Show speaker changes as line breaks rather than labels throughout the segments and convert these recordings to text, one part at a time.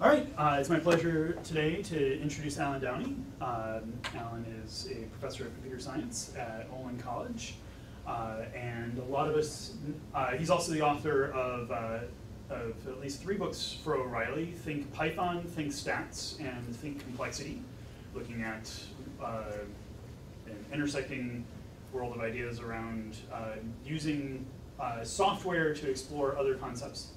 All right, uh, it's my pleasure today to introduce Allen Downey. Um, Allen is a professor of computer science at Olin College. Uh, and a lot of us, uh, he's also the author of, uh, of at least three books for O'Reilly, Think Python, Think Stats, and Think Complexity, looking at uh, an intersecting world of ideas around uh, using software to explore other concepts.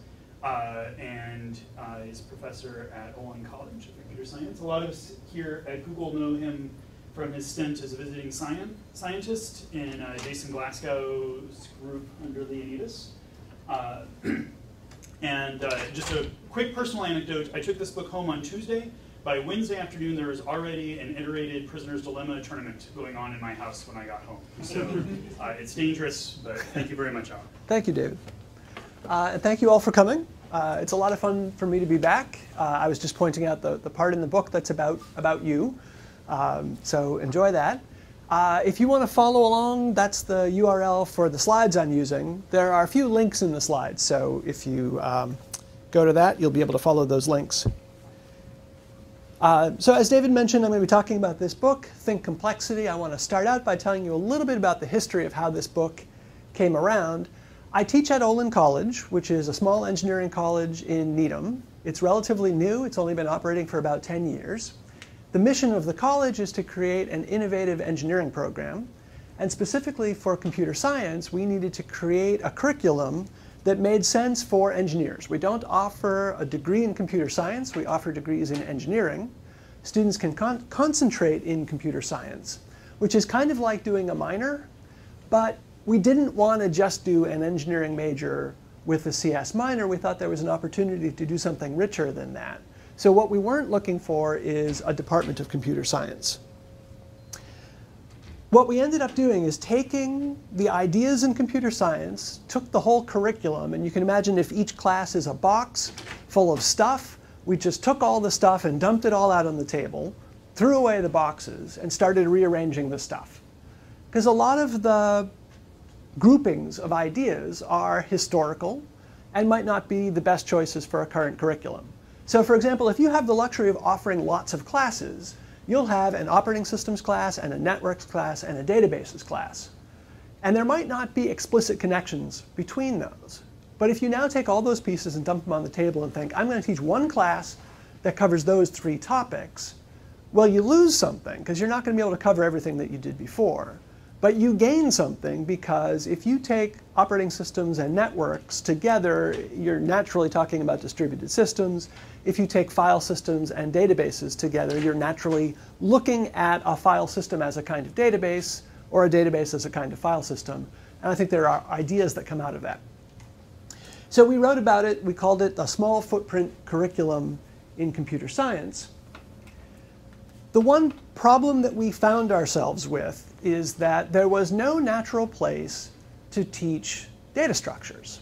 Uh, and uh, is professor at Olin College of Computer Science. A lot of us here at Google know him from his stint as a visiting science, scientist in uh, Jason Glasgow's group under Leonidas. Uh, and uh, just a quick personal anecdote, I took this book home on Tuesday. By Wednesday afternoon, there was already an iterated Prisoner's Dilemma tournament going on in my house when I got home. So uh, it's dangerous, but thank you very much, Allen.
Thank you, David. Uh, and thank you all for coming. Uh, it's a lot of fun for me to be back. Uh, I was just pointing out the, the part in the book that's about, about you. Um, so enjoy that. Uh, if you want to follow along, that's the URL for the slides I'm using. There are a few links in the slides, so if you um, go to that, you'll be able to follow those links. Uh, so as David mentioned, I'm going to be talking about this book, Think Complexity. I want to start out by telling you a little bit about the history of how this book came around. I teach at Olin College, which is a small engineering college in Needham. It's relatively new. It's only been operating for about 10 years. The mission of the college is to create an innovative engineering program. And specifically for computer science, we needed to create a curriculum that made sense for engineers. We don't offer a degree in computer science. We offer degrees in engineering. Students can con concentrate in computer science, which is kind of like doing a minor, but we didn't want to just do an engineering major with a CS minor. We thought there was an opportunity to do something richer than that. So what we weren't looking for is a department of computer science. What we ended up doing is taking the ideas in computer science, took the whole curriculum, and you can imagine if each class is a box full of stuff, we just took all the stuff and dumped it all out on the table, threw away the boxes, and started rearranging the stuff. Because a lot of the groupings of ideas are historical and might not be the best choices for a current curriculum. So for example, if you have the luxury of offering lots of classes, you'll have an operating systems class and a networks class and a databases class. And there might not be explicit connections between those. But if you now take all those pieces and dump them on the table and think, I'm going to teach one class that covers those three topics, well, you lose something because you're not going to be able to cover everything that you did before. But you gain something because if you take operating systems and networks together, you're naturally talking about distributed systems. If you take file systems and databases together, you're naturally looking at a file system as a kind of database or a database as a kind of file system. And I think there are ideas that come out of that. So we wrote about it. We called it a small footprint curriculum in computer science. The one problem that we found ourselves with is that there was no natural place to teach data structures.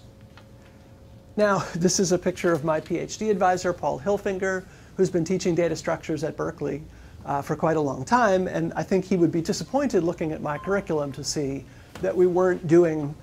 Now, this is a picture of my PhD advisor, Paul Hilfinger, who's been teaching data structures at Berkeley uh, for quite a long time, and I think he would be disappointed looking at my curriculum to see that we weren't doing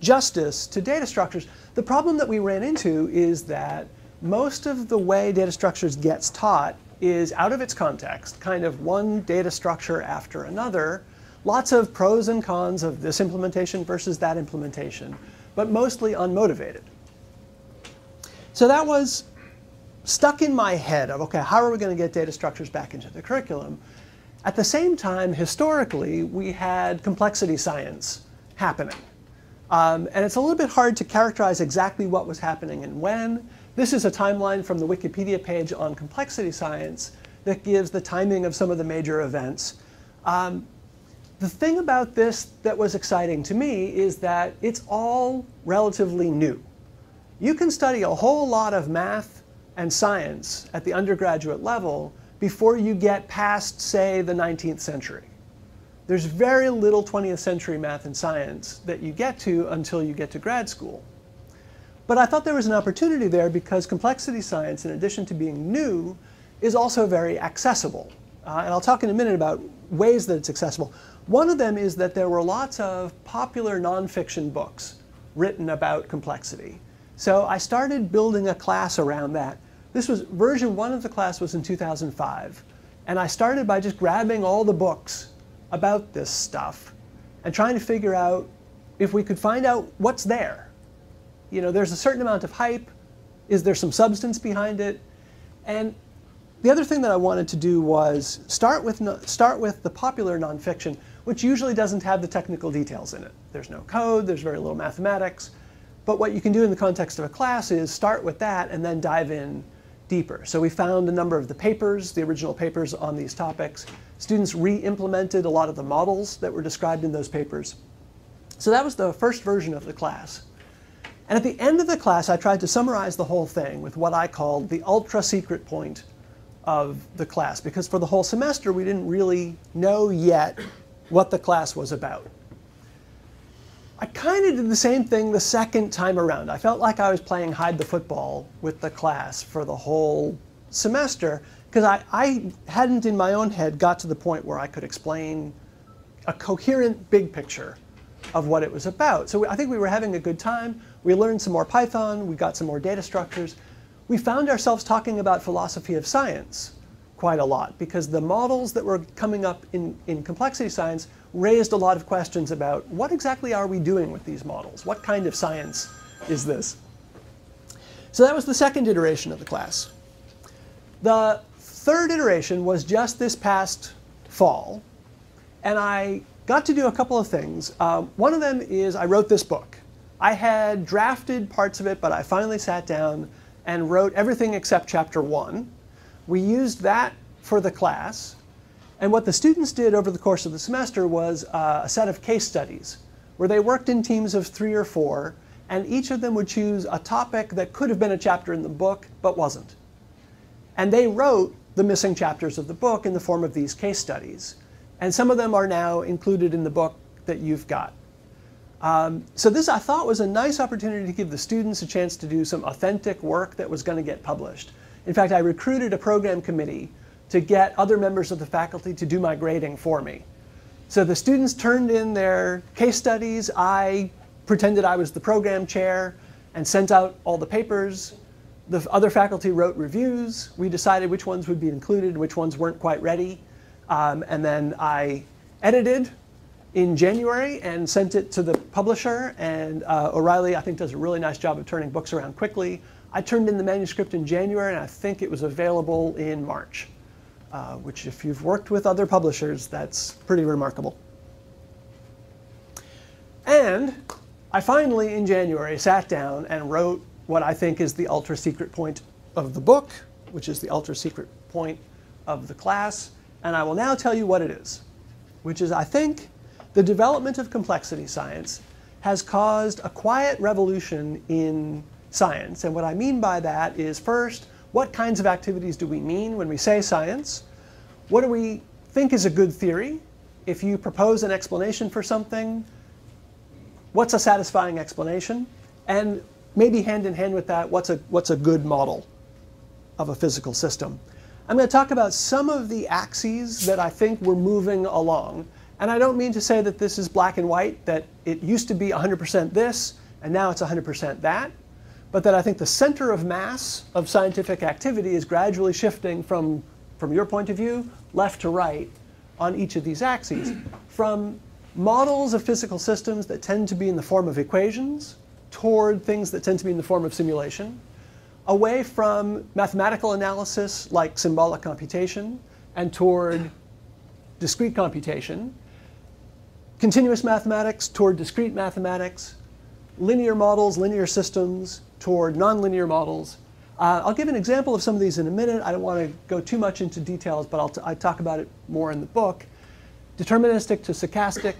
justice to data structures. The problem that we ran into is that most of the way data structures gets taught is out of its context, kind of one data structure after another. Lots of pros and cons of this implementation versus that implementation, but mostly unmotivated. So that was stuck in my head of, okay, how are we going to get data structures back into the curriculum? At the same time, historically, we had complexity science happening. Um, and it's a little bit hard to characterize exactly what was happening and when. This is a timeline from the Wikipedia page on complexity science that gives the timing of some of the major events. Um, the thing about this that was exciting to me is that it's all relatively new. You can study a whole lot of math and science at the undergraduate level before you get past, say, the 19th century. There's very little 20th century math and science that you get to until you get to grad school. But I thought there was an opportunity there because complexity science, in addition to being new, is also very accessible. Uh, and I'll talk in a minute about ways that it's accessible. One of them is that there were lots of popular nonfiction books written about complexity. So I started building a class around that. this was version one of the class was in 2005. And I started by just grabbing all the books about this stuff and trying to figure out if we could find out what's there. You know, there's a certain amount of hype. Is there some substance behind it? And the other thing that I wanted to do was start with, no, start with the popular nonfiction, which usually doesn't have the technical details in it. There's no code, there's very little mathematics. But what you can do in the context of a class is start with that and then dive in deeper. So we found a number of the papers, the original papers on these topics. Students re-implemented a lot of the models that were described in those papers. So that was the first version of the class. And at the end of the class, I tried to summarize the whole thing with what I called the ultra secret point of the class, because for the whole semester, we didn't really know yet what the class was about. I kind of did the same thing the second time around. I felt like I was playing hide the football with the class for the whole semester because I, I hadn't in my own head got to the point where I could explain a coherent big picture of what it was about. So I think we were having a good time. We learned some more Python, we got some more data structures. We found ourselves talking about philosophy of science quite a lot because the models that were coming up in, in complexity science raised a lot of questions about what exactly are we doing with these models? What kind of science is this? So that was the second iteration of the class. The third iteration was just this past fall, and I got to do a couple of things. Uh, one of them is I wrote this book. I had drafted parts of it, but I finally sat down and wrote everything except chapter one. We used that for the class, and what the students did over the course of the semester was uh, a set of case studies where they worked in teams of three or four, and each of them would choose a topic that could have been a chapter in the book but wasn't. And they wrote the missing chapters of the book in the form of these case studies. And some of them are now included in the book that you've got. Um, so this I thought was a nice opportunity to give the students a chance to do some authentic work that was going to get published. In fact, I recruited a program committee to get other members of the faculty to do my grading for me. So the students turned in their case studies. I pretended I was the program chair and sent out all the papers. The other faculty wrote reviews. We decided which ones would be included, which ones weren't quite ready. Um, and then I edited in January and sent it to the publisher. And uh, O'Reilly, I think, does a really nice job of turning books around quickly. I turned in the manuscript in January, and I think it was available in March uh, which if you've worked with other publishers, that's pretty remarkable. And I finally, in January, sat down and wrote what I think is the ultra secret point of the book, which is the ultra secret point of the class. And I will now tell you what it is, which is I think the development of complexity science has caused a quiet revolution in science. And what I mean by that is first, what kinds of activities do we mean when we say science? What do we think is a good theory? If you propose an explanation for something, what's a satisfying explanation? And maybe hand in hand with that, what's a, what's a good model of a physical system? I'm going to talk about some of the axes that I think we're moving along. And I don't mean to say that this is black and white, that it used to be 100% this, and now it's 100% that but that I think the center of mass of scientific activity is gradually shifting from, from your point of view, left to right on each of these axes. From models of physical systems that tend to be in the form of equations toward things that tend to be in the form of simulation, away from mathematical analysis like symbolic computation and toward discrete computation, continuous mathematics toward discrete mathematics, linear models, linear systems, toward nonlinear models. Uh, I'll give an example of some of these in a minute. I don't want to go too much into details, but I'll t- I talk about it more in the book. Deterministic to stochastic.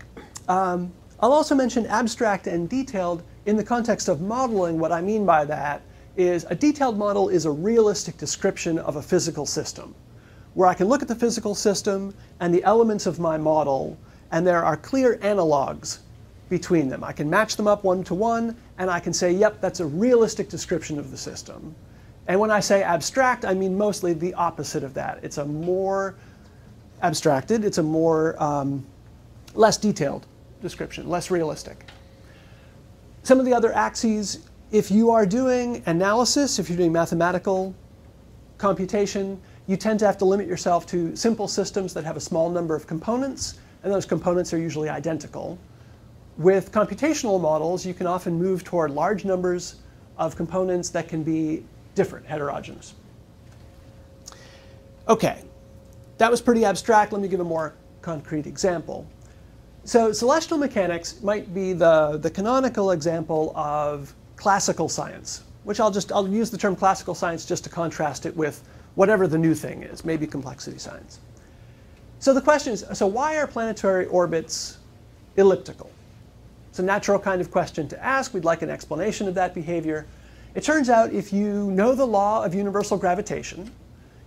Um, I'll also mention abstract and detailed in the context of modeling. What I mean by that is a detailed model is a realistic description of a physical system, where I can look at the physical system and the elements of my model, and there are clear analogs between them. I can match them up one to one, and I can say, yep, that's a realistic description of the system. And when I say abstract, I mean mostly the opposite of that. It's a more abstracted, it's a more um, less detailed description, less realistic. Some of the other axes, if you are doing analysis, if you're doing mathematical computation, you tend to have to limit yourself to simple systems that have a small number of components, and those components are usually identical. With computational models, you can often move toward large numbers of components that can be different, heterogeneous. Okay, that was pretty abstract. Let me give a more concrete example. So celestial mechanics might be the, the canonical example of classical science, which I'll just I'll use the term classical science just to contrast it with whatever the new thing is, maybe complexity science. So the question is, so why are planetary orbits elliptical? It's a natural kind of question to ask. We'd like an explanation of that behavior. It turns out if you know the law of universal gravitation,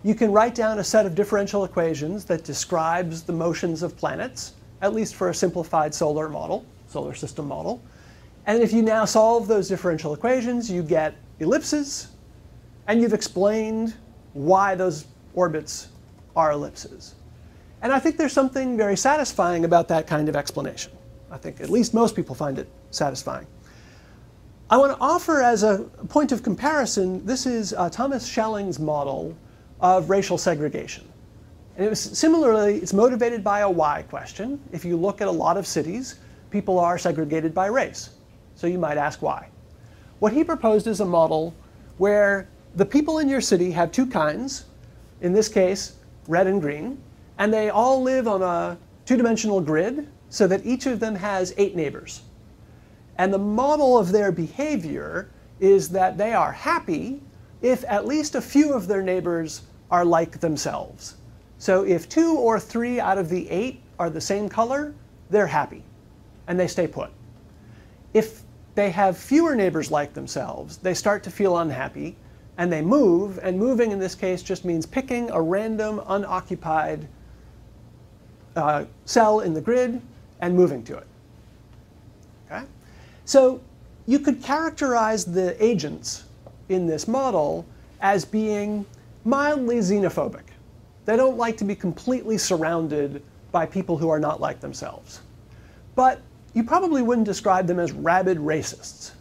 you can write down a set of differential equations that describes the motions of planets, at least for a simplified solar model, solar system model. And if you now solve those differential equations, you get ellipses, and you've explained why those orbits are ellipses. And I think there's something very satisfying about that kind of explanation. I think at least most people find it satisfying. I want to offer as a point of comparison, this is uh, Thomas Schelling's model of racial segregation. And it was similarly, it's motivated by a why question. If you look at a lot of cities, people are segregated by race. So you might ask why. What he proposed is a model where the people in your city have two kinds, in this case, red and green, and they all live on a two-dimensional grid so that each of them has eight neighbors. And the model of their behavior is that they are happy if at least a few of their neighbors are like themselves. So if two or three out of the eight are the same color, they're happy and they stay put. If they have fewer neighbors like themselves, they start to feel unhappy and they move, and moving in this case just means picking a random unoccupied uh, cell in the grid and moving to it. Okay? So you could characterize the agents in this model as being mildly xenophobic. They don't like to be completely surrounded by people who are not like themselves. But you probably wouldn't describe them as rabid racists.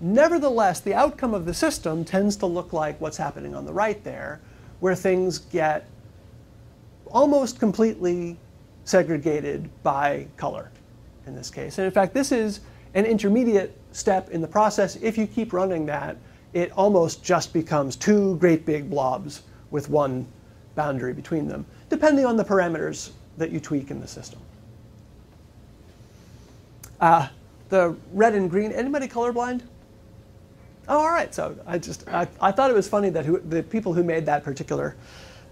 Nevertheless, the outcome of the system tends to look like what's happening on the right there, where things get almost completely segregated by color in this case. And in fact, this is an intermediate step in the process. If you keep running that, it almost just becomes two great big blobs with one boundary between them, depending on the parameters that you tweak in the system. Uh, the red and green, anybody colorblind? Oh, all right. So I just I, I thought it was funny that who, the people who made that particular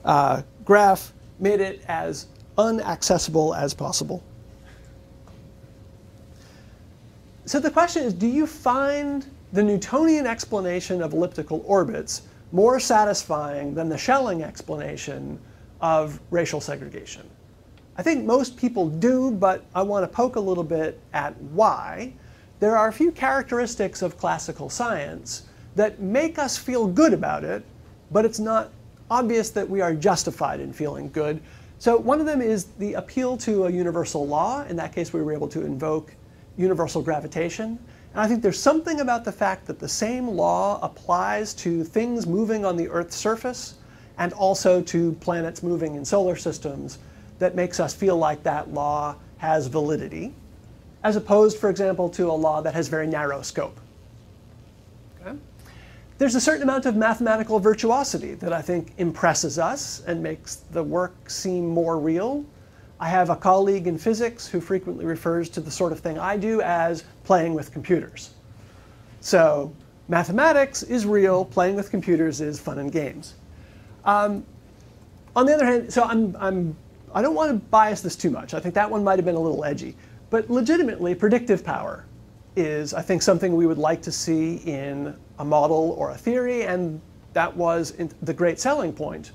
uh, graph made it as unaccessible as possible. So the question is, do you find the Newtonian explanation of elliptical orbits more satisfying than the Schelling explanation of racial segregation? I think most people do, but I want to poke a little bit at why. There are a few characteristics of classical science that make us feel good about it, but it's not obvious that we are justified in feeling good. So one of them is the appeal to a universal law. In that case, we were able to invoke universal gravitation. And I think there's something about the fact that the same law applies to things moving on the Earth's surface and also to planets moving in solar systems that makes us feel like that law has validity, as opposed, for example, to a law that has very narrow scope. Okay? There's a certain amount of mathematical virtuosity that I think impresses us and makes the work seem more real. I have a colleague in physics who frequently refers to the sort of thing I do as playing with computers. So mathematics is real, playing with computers is fun and games. Um, on the other hand, so I'm, I'm, I don't want to bias this too much. I think that one might have been a little edgy. But legitimately, predictive power is, I think, something we would like to see in a model or a theory, and that was the great selling point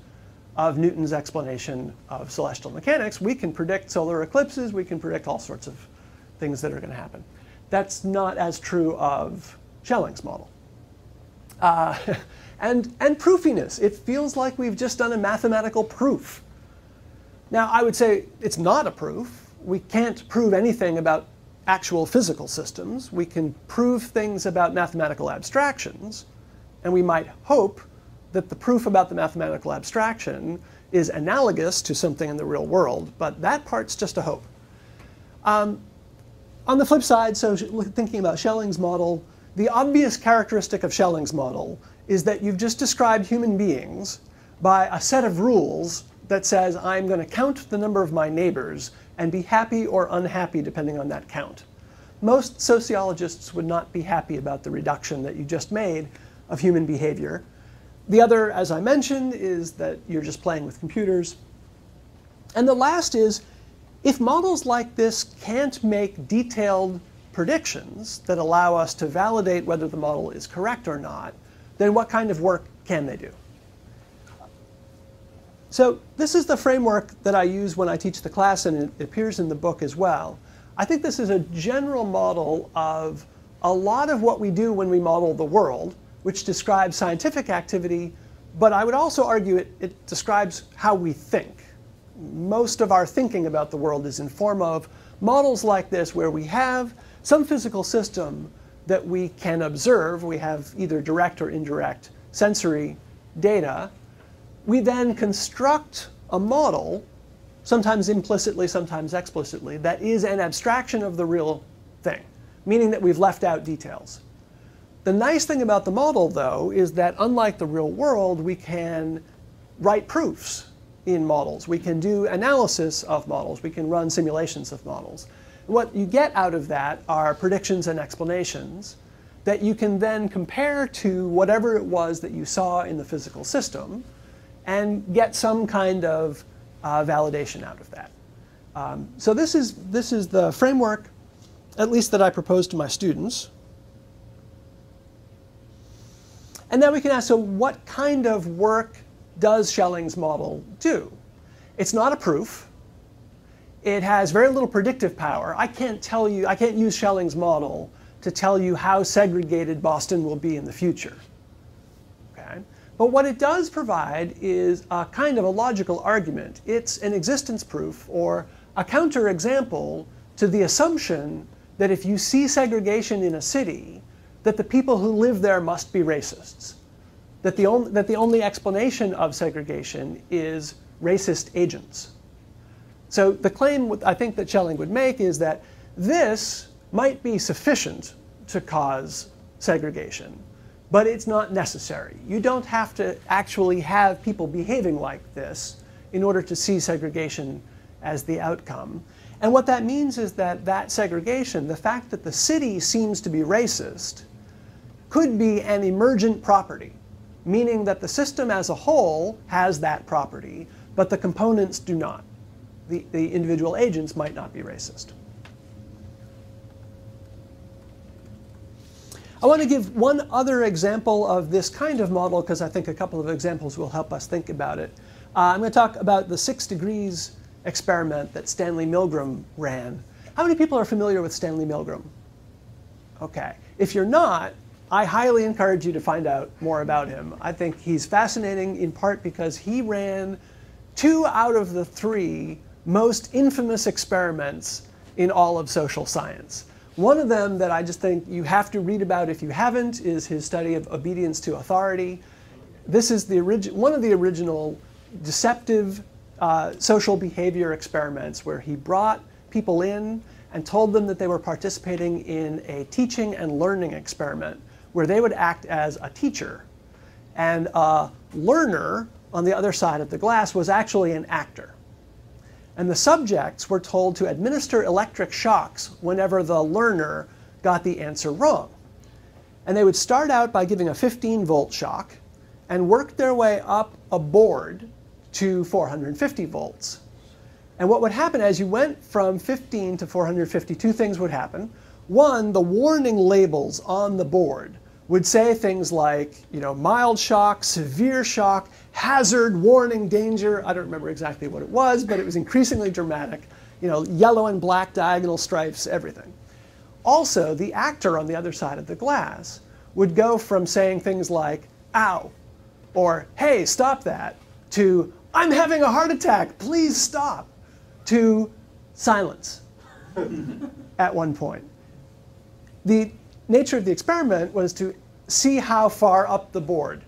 of Newton's explanation of celestial mechanics. We can predict solar eclipses, we can predict all sorts of things that are going to happen. That's not as true of Schelling's model. Uh, and, and proofiness. It feels like we've just done a mathematical proof. Now, I would say it's not a proof. We can't prove anything about actual physical systems. We can prove things about mathematical abstractions, and we might hope that the proof about the mathematical abstraction is analogous to something in the real world, but that part's just a hope. Um, on the flip side, so thinking about Schelling's model, the obvious characteristic of Schelling's model is that you've just described human beings by a set of rules that says I'm going to count the number of my neighbors and be happy or unhappy depending on that count. Most sociologists would not be happy about the reduction that you just made of human behavior. The other, as I mentioned, is that you're just playing with computers. And the last is if models like this can't make detailed predictions that allow us to validate whether the model is correct or not, then what kind of work can they do? So this is the framework that I use when I teach the class, and it appears in the book as well. I think this is a general model of a lot of what we do when we model the world, which describes scientific activity, but I would also argue it, it describes how we think most of our thinking about the world is in form of models like this where we have some physical system that we can observe. We have either direct or indirect sensory data. We then construct a model, sometimes implicitly, sometimes explicitly, that is an abstraction of the real thing, meaning that we've left out details. The nice thing about the model, though, is that unlike the real world, we can write proofs in models. We can do analysis of models. We can run simulations of models. What you get out of that are predictions and explanations that you can then compare to whatever it was that you saw in the physical system and get some kind of uh, validation out of that. Um, so this is, this is the framework, at least that I propose to my students. And then we can ask, so what kind of work does Schelling's model do? It's not a proof. It has very little predictive power. I can't tell you, I can't use Schelling's model to tell you how segregated Boston will be in the future. But what it does provide is a kind of a logical argument. It's an existence proof or a counterexample to the assumption that if you see segregation in a city, that the people who live there must be racists that the, only, that the only explanation of segregation is racist agents. So the claim I think that Schelling would make is that this might be sufficient to cause segregation, but it's not necessary. You don't have to actually have people behaving like this in order to see segregation as the outcome. And what that means is that that segregation, the fact that the city seems to be racist, could be an emergent property meaning that the system as a whole has that property, but the components do not. The, the individual agents might not be racist. I want to give one other example of this kind of model because I think a couple of examples will help us think about it. Uh, I'm going to talk about the six degrees experiment that Stanley Milgram ran. How many people are familiar with Stanley Milgram? Okay. If you're not, I highly encourage you to find out more about him. I think he's fascinating in part because he ran two out of the three most infamous experiments in all of social science. One of them that I just think you have to read about if you haven't is his study of obedience to authority. This is the origi- one of the original deceptive uh, social behavior experiments where he brought people in and told them that they were participating in a teaching and learning experiment where they would act as a teacher. And a learner on the other side of the glass was actually an actor. And the subjects were told to administer electric shocks whenever the learner got the answer wrong. And they would start out by giving a 15 volt shock and work their way up a board to 450 volts. And what would happen as you went from 15 to 450, two things would happen. One, the warning labels on the board would say things like, you know, mild shock, severe shock, hazard, warning, danger. I don't remember exactly what it was, but it was increasingly dramatic. You know, yellow and black diagonal stripes, everything. Also, the actor on the other side of the glass would go from saying things like, ow, or hey, stop that, to I'm having a heart attack, please stop, to silence at one point. The nature of the experiment was to see how far up the board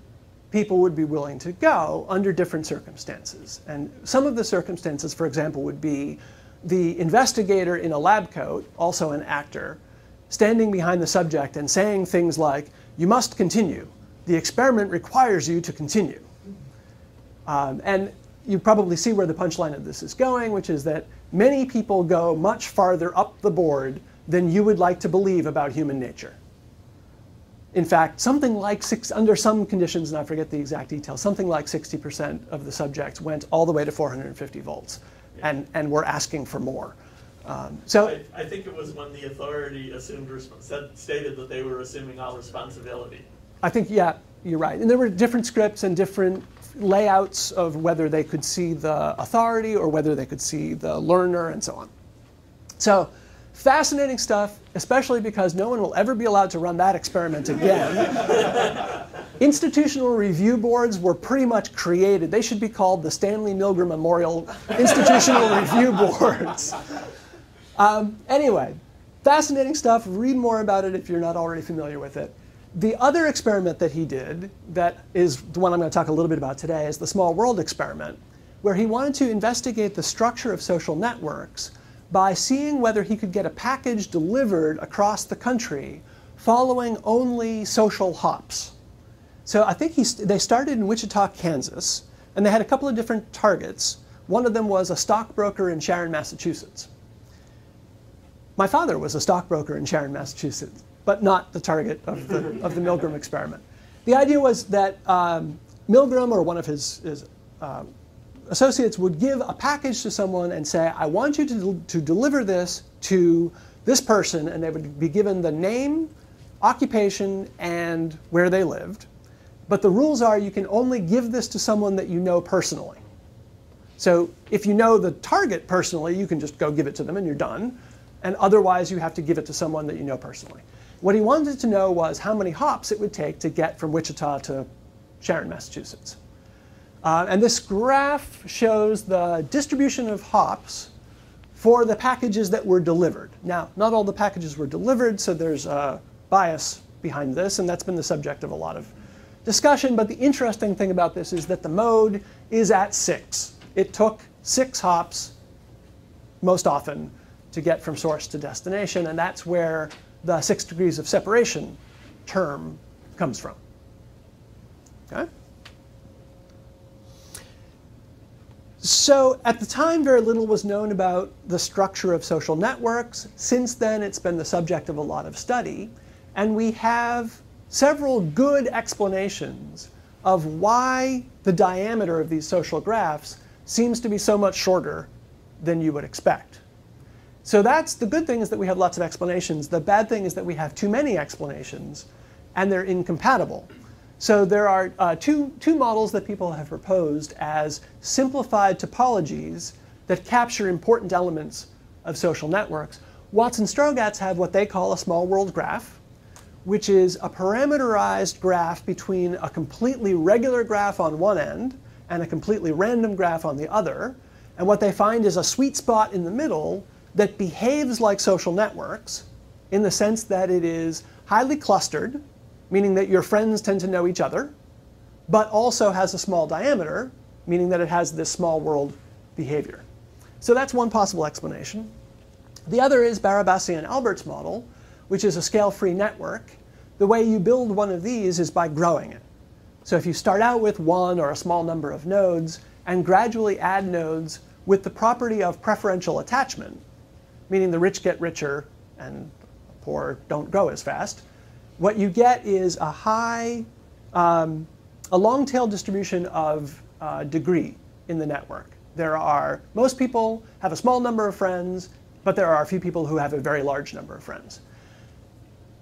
people would be willing to go under different circumstances. And some of the circumstances, for example, would be the investigator in a lab coat, also an actor, standing behind the subject and saying things like, you must continue. The experiment requires you to continue. Um, and you probably see where the punchline of this is going, which is that many people go much farther up the board than you would like to believe about human nature. In fact, something like six, under some conditions, and I forget the exact details, something like 60% of the subjects went all the way to 450 volts, yeah. and, and were asking for more.
Um, so I, I, think it was when the authority assumed said, stated that they were assuming all responsibility.
I think yeah, you're right. And there were different scripts and different layouts of whether they could see the authority or whether they could see the learner and so on. So fascinating stuff, especially because no one will ever be allowed to run that experiment again. Institutional review boards were pretty much created. They should be called the Stanley Milgram Memorial Institutional Review Boards. Um, anyway, fascinating stuff. Read more about it if you're not already familiar with it. The other experiment that he did, that is the one I'm going to talk a little bit about today, is the small world experiment, where he wanted to investigate the structure of social networks by seeing whether he could get a package delivered across the country following only social hops. So I think he, they started in Wichita, Kansas, and they had a couple of different targets. One of them was a stockbroker in Sharon, Massachusetts. My father was a stockbroker in Sharon, Massachusetts but not the target of the, of the Milgram experiment. The idea was that um, Milgram or one of his, his uh, associates would give a package to someone and say, I want you to, to deliver this to this person, and they would be given the name, occupation, and where they lived. But the rules are you can only give this to someone that you know personally. So if you know the target personally, you can just go give it to them and you're done. And otherwise, you have to give it to someone that you know personally. What he wanted to know was how many hops it would take to get from Wichita to Sharon, Massachusetts. Uh, and this graph shows the distribution of hops for the packages that were delivered. Now, not all the packages were delivered, so there's a bias behind this, and that's been the subject of a lot of discussion. But the interesting thing about this is that the mode is at six. It took six hops most often to get from source to destination, and that's where the six degrees of separation term comes from. Okay? So at the time, very little was known about the structure of social networks. Since then, it's been the subject of a lot of study. And we have several good explanations of why the diameter of these social graphs seems to be so much shorter than you would expect. So that's the good thing is that we have lots of explanations. The bad thing is that we have too many explanations and they're incompatible. So there are uh, two, two models that people have proposed as simplified topologies that capture important elements of social networks. Watts-Strogatz have what they call a small world graph, which is a parameterized graph between a completely regular graph on one end and a completely random graph on the other. And what they find is a sweet spot in the middle that behaves like social networks in the sense that it is highly clustered, meaning that your friends tend to know each other, but also has a small diameter, meaning that it has this small world behavior. So that's one possible explanation. The other is Barabasi and Albert's model, which is a scale-free network. The way you build one of these is by growing it. So if you start out with one or a small number of nodes and gradually add nodes with the property of preferential attachment, meaning the rich get richer and the poor don't grow as fast. What you get is a high, um, a long tail distribution of uh, degree in the network. There are, most people have a small number of friends, but there are a few people who have a very large number of friends.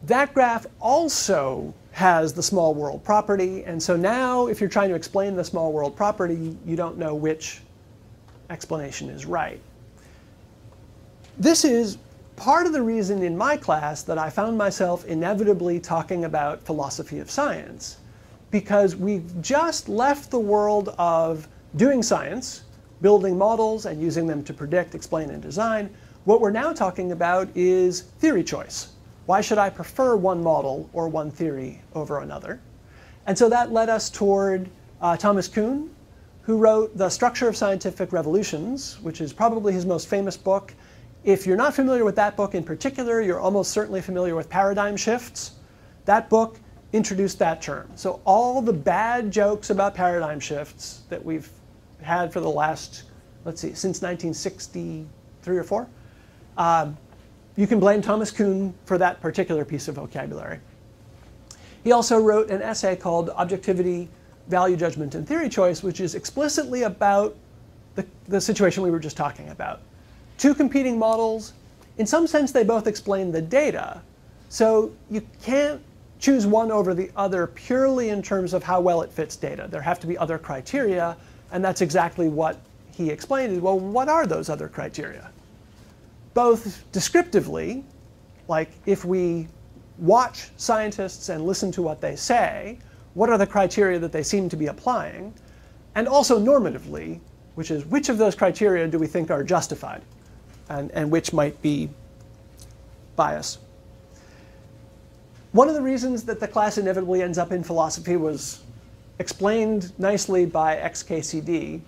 That graph also has the small world property, and so now if you're trying to explain the small world property, you don't know which explanation is right. This is part of the reason in my class that I found myself inevitably talking about philosophy of science, because we've just left the world of doing science, building models and using them to predict, explain, and design. What we're now talking about is theory choice. Why should I prefer one model or one theory over another? And so that led us toward uh, Thomas Kuhn, who wrote The Structure of Scientific Revolutions, which is probably his most famous book. If you're not familiar with that book in particular, you're almost certainly familiar with paradigm shifts. That book introduced that term. So all the bad jokes about paradigm shifts that we've had for the last, let's see, since 1963 or 4, um, you can blame Thomas Kuhn for that particular piece of vocabulary. He also wrote an essay called Objectivity, Value Judgment, and Theory Choice, which is explicitly about the, the situation we were just talking about. Two competing models, in some sense, they both explain the data. So you can't choose one over the other purely in terms of how well it fits data. There have to be other criteria, and that's exactly what he explained. Well, what are those other criteria? Both descriptively, like if we watch scientists and listen to what they say, what are the criteria that they seem to be applying, and also normatively, which is which of those criteria do we think are justified, and, and which might be bias. One of the reasons that the class inevitably ends up in philosophy was explained nicely by XKCD,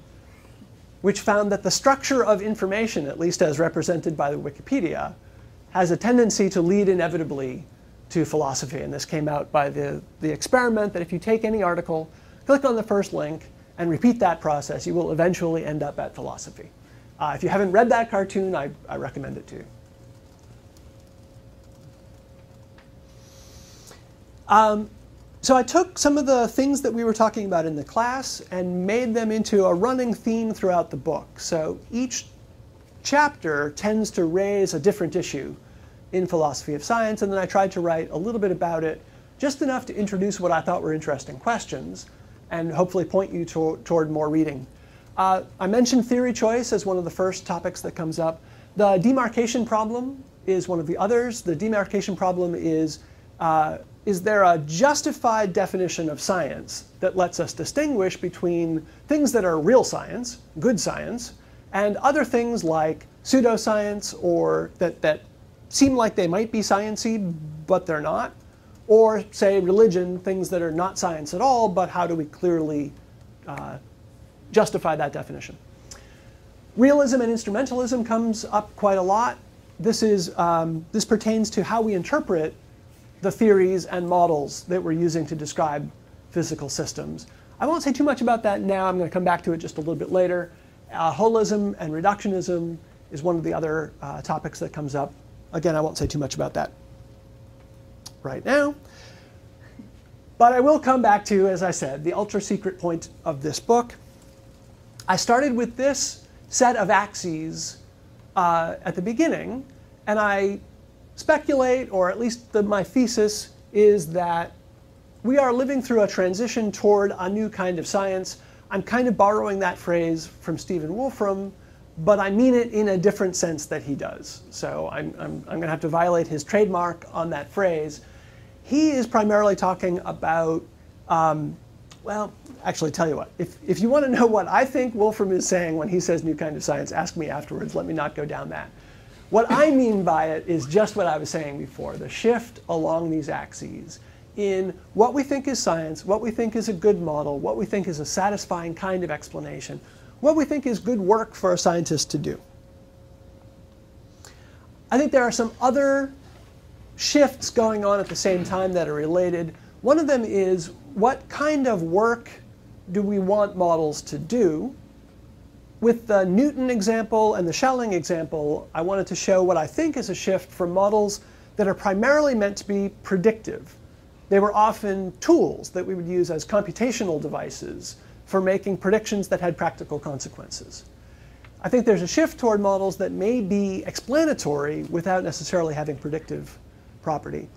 which found that the structure of information, at least as represented by the Wikipedia, has a tendency to lead inevitably to philosophy. And this came out by the, the experiment that if you take any article, click on the first link, and repeat that process, you will eventually end up at philosophy. Uh, if you haven't read that cartoon, I, I recommend it to you. Um, so I took some of the things that we were talking about in the class and made them into a running theme throughout the book. So each chapter tends to raise a different issue in philosophy of science, and then I tried to write a little bit about it, just enough to introduce what I thought were interesting questions, and hopefully point you to toward more reading. Uh, I mentioned theory choice as one of the first topics that comes up. The demarcation problem is one of the others. The demarcation problem is uh, is there a justified definition of science that lets us distinguish between things that are real science, good science, and other things like pseudoscience or that, that seem like they might be sciency, but they're not, or say religion, things that are not science at all, but how do we clearly uh, justify that definition? Realism and instrumentalism comes up quite a lot. This, is, um, this pertains to how we interpret the theories and models that we're using to describe physical systems. I won't say too much about that now. I'm going to come back to it just a little bit later. Uh, holism and reductionism is one of the other uh, topics that comes up. Again, I won't say too much about that right now. But I will come back to, as I said, the ultra secret point of this book. I started with this set of axes uh, at the beginning, and I speculate, or at least the, my thesis, is that we are living through a transition toward a new kind of science. I'm kind of borrowing that phrase from Stephen Wolfram, but I mean it in a different sense that he does. So I'm, I'm, I'm going to have to violate his trademark on that phrase. He is primarily talking about, um, well, actually, tell you what, if, if you want to know what I think Wolfram is saying when he says new kind of science, ask me afterwards. Let me not go down that. What I mean by it is just what I was saying before, the shift along these axes in what we think is science, what we think is a good model, what we think is a satisfying kind of explanation, what we think is good work for a scientist to do. I think there are some other shifts going on at the same time that are related. One of them is what kind of work do we want models to do? With the Newton example and the Schelling example, I wanted to show what I think is a shift from models that are primarily meant to be predictive. They were often tools that we would use as computational devices for making predictions that had practical consequences. I think there's a shift toward models that may be explanatory without necessarily having predictive property.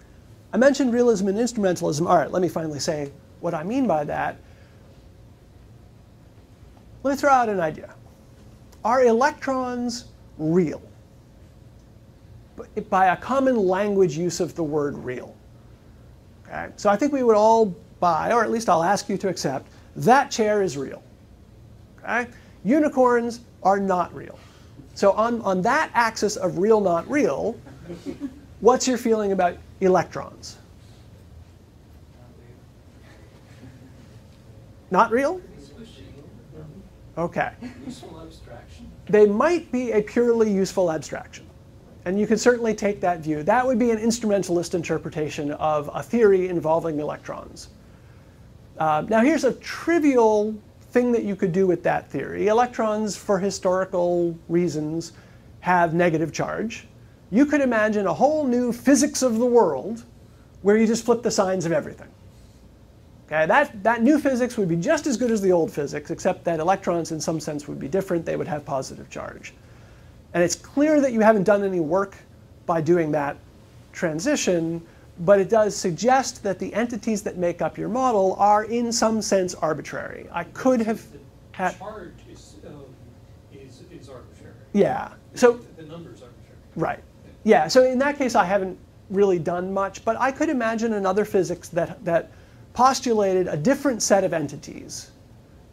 I mentioned realism and instrumentalism. All right, let me finally say what I mean by that. Let me throw out an idea. Are electrons real? By a common language use of the word real. Okay? So I think we would all buy, or at least I'll ask you to accept, that chair is real. Okay? Unicorns are not real. So on, on that axis of real, not real, what's your feeling about electrons? Not real? Okay.
Useful abstraction.
They might be a purely useful abstraction. And you could certainly take that view. That would be an instrumentalist interpretation of a theory involving electrons. Uh, now, here's a trivial thing that you could do with that theory. Electrons, for historical reasons, have negative charge. You could imagine a whole new physics of the world where you just flip the signs of everything. Okay, that, that new physics would be just as good as the old physics, except that electrons in some sense would be different. They would have positive charge. And it's clear that you haven't done any work by doing that transition, but it does suggest that the entities that make up your model are in some sense arbitrary. I could have
The
had,
charge is, um, is, is arbitrary.
yeah. So
The number's arbitrary.
Right. Yeah, so in that case, I haven't really done much, but I could imagine another physics that, that postulated a different set of entities,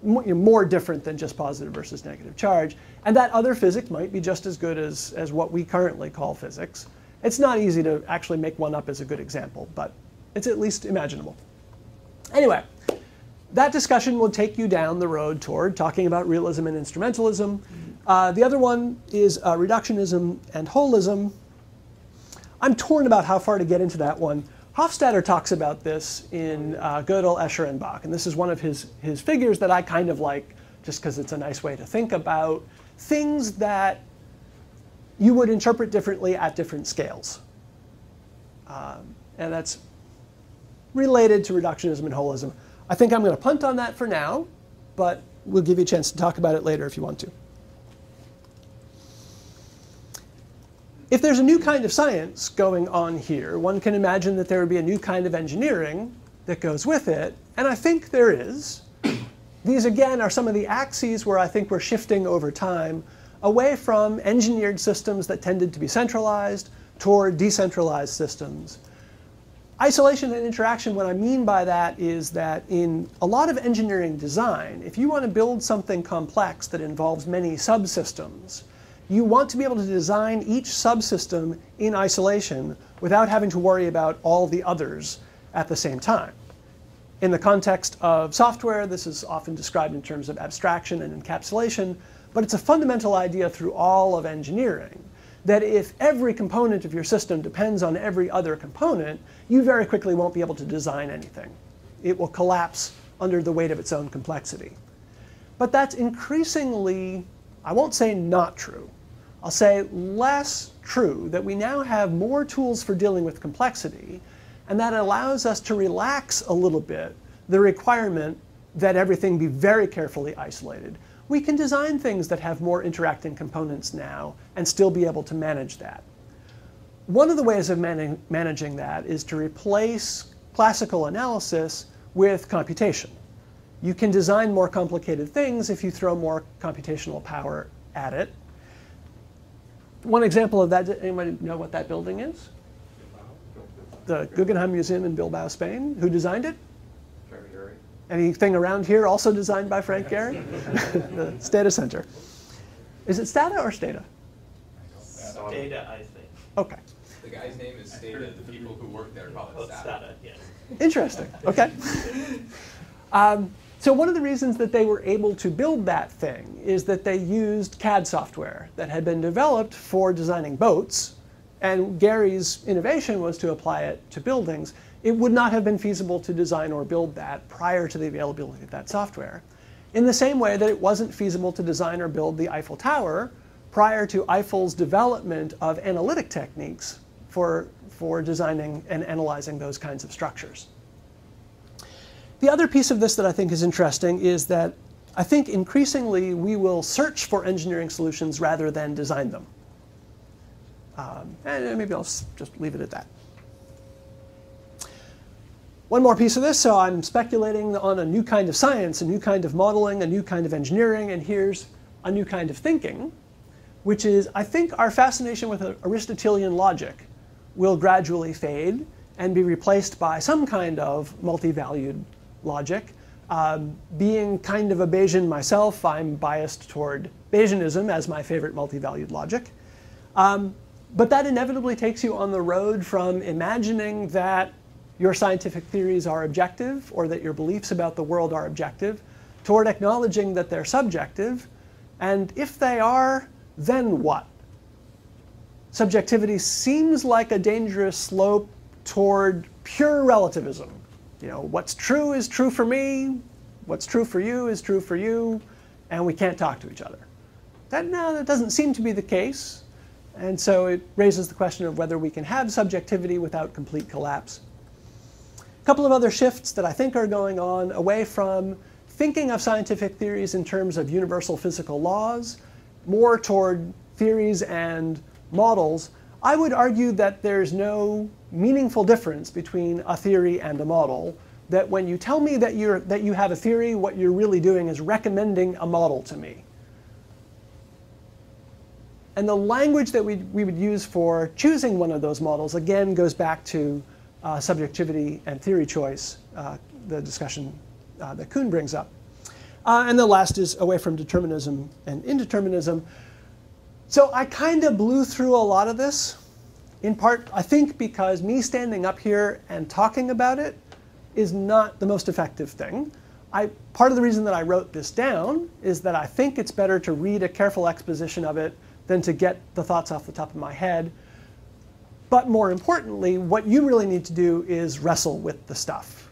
more different than just positive versus negative charge, and that other physics might be just as good as, as what we currently call physics. It's not easy to actually make one up as a good example, but it's at least imaginable. Anyway, that discussion will take you down the road toward talking about realism and instrumentalism. Uh, the other one is uh, reductionism and holism. I'm torn about how far to get into that one. Hofstadter talks about this in uh, Gödel, Escher, and Bach, and this is one of his, his figures that I kind of like just because it's a nice way to think about things that you would interpret differently at different scales. Um, and that's related to reductionism and holism. I think I'm going to punt on that for now, but we'll give you a chance to talk about it later if you want to. If there's a new kind of science going on here, one can imagine that there would be a new kind of engineering that goes with it, and I think there is. These, again, are some of the axes where I think we're shifting over time away from engineered systems that tended to be centralized toward decentralized systems. Isolation and interaction, what I mean by that is that in a lot of engineering design, if you want to build something complex that involves many subsystems, you want to be able to design each subsystem in isolation without having to worry about all the others at the same time. In the context of software, this is often described in terms of abstraction and encapsulation, but it's a fundamental idea through all of engineering that if every component of your system depends on every other component, you very quickly won't be able to design anything. It will collapse under the weight of its own complexity. But that's increasingly, I won't say not true, I'll say less true that we now have more tools for dealing with complexity, and that allows us to relax a little bit the requirement that everything be very carefully isolated. We can design things that have more interacting components now and still be able to manage that. One of the ways of man managing that is to replace classical analysis with computation. You can design more complicated things if you throw more computational power at it. One example of that, anybody know what that building is? The Guggenheim Museum in Bilbao, Spain. Who designed it? Frank Gehry. Anything around here also designed by Frank Gehry? the Stata Center. Is it Stata or Stata?
Stata, I think.
Okay.
The guy's name is Stata. The people who work there call it Stata.
Stata, yes.
Interesting. Okay. Um, so one of the reasons that they were able to build that thing is that they used CAD software that had been developed for designing boats, and Gehry's innovation was to apply it to buildings. It would not have been feasible to design or build that prior to the availability of that software. In the same way that it wasn't feasible to design or build the Eiffel Tower prior to Eiffel's development of analytic techniques for, for designing and analyzing those kinds of structures. The other piece of this that I think is interesting is that I think increasingly we will search for engineering solutions rather than design them. Um, and maybe I'll just leave it at that. One more piece of this, so I'm speculating on a new kind of science, a new kind of modeling, a new kind of engineering, and here's a new kind of thinking, which is I think our fascination with Aristotelian logic will gradually fade and be replaced by some kind of multi-valued logic. Um, being kind of a Bayesian myself, I'm biased toward Bayesianism as my favorite multi-valued logic. Um, but that inevitably takes you on the road from imagining that your scientific theories are objective or that your beliefs about the world are objective, toward acknowledging that they're subjective. And if they are, then what? Subjectivity seems like a dangerous slope toward pure relativism. You know, what's true is true for me, what's true for you is true for you, and we can't talk to each other. That, no, that doesn't seem to be the case. And so it raises the question of whether we can have subjectivity without complete collapse. A couple of other shifts that I think are going on away from thinking of scientific theories in terms of universal physical laws, more toward theories and models. I would argue that there's no meaningful difference between a theory and a model. That when you tell me that, you're, that you have a theory, what you're really doing is recommending a model to me. And the language that we, we would use for choosing one of those models, again, goes back to uh, subjectivity and theory choice, uh, the discussion uh, that Kuhn brings up. Uh, and the last is away from determinism and indeterminism. So I kind of blew through a lot of this, in part, I think, because me standing up here and talking about it is not the most effective thing. I, part of the reason that I wrote this down is that I think it's better to read a careful exposition of it than to get the thoughts off the top of my head. But more importantly, what you really need to do is wrestle with the stuff.